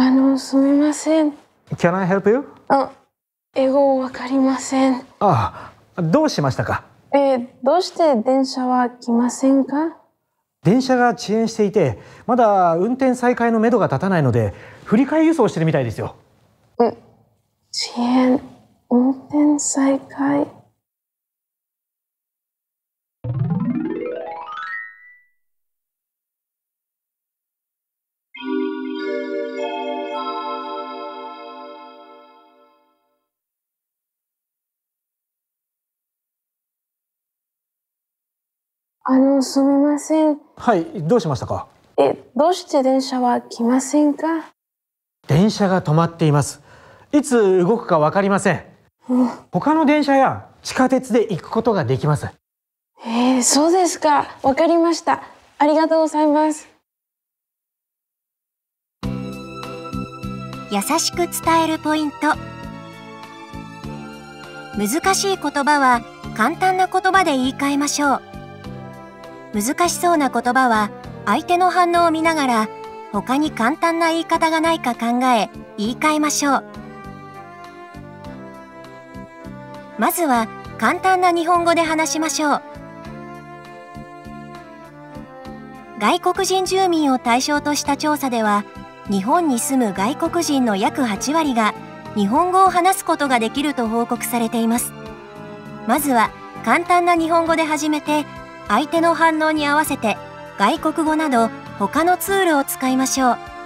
あの、すみません。Can I help you? あ、英語わかりません。ああ、どうしましたか？えーどうして電車は来ませんか？電車が遅延していて、まだ運転再開のめどが立たないので、振り替え輸送してるみたいですよ。遅延、運転再開？あの、すみません。はい、どうしましたか？え、どうして電車は来ませんか？電車が止まっています。いつ動くかわかりません。他の電車や地下鉄で行くことができます。えー、そうですか。わかりました。ありがとうございます。優しく伝えるポイント難しい言葉は簡単な言葉で言い換えましょう難しそうな言葉は相手の反応を見ながら他に簡単な言い方がないか考え言い換えましょう。まずは簡単な日本語で話しましょう。外国人住民を対象とした調査では日本に住む外国人の約8割が日本語を話すことができると報告されています。まずは簡単な日本語で始めて相手の反応に合わせて外国語など他のツールを使いましょう。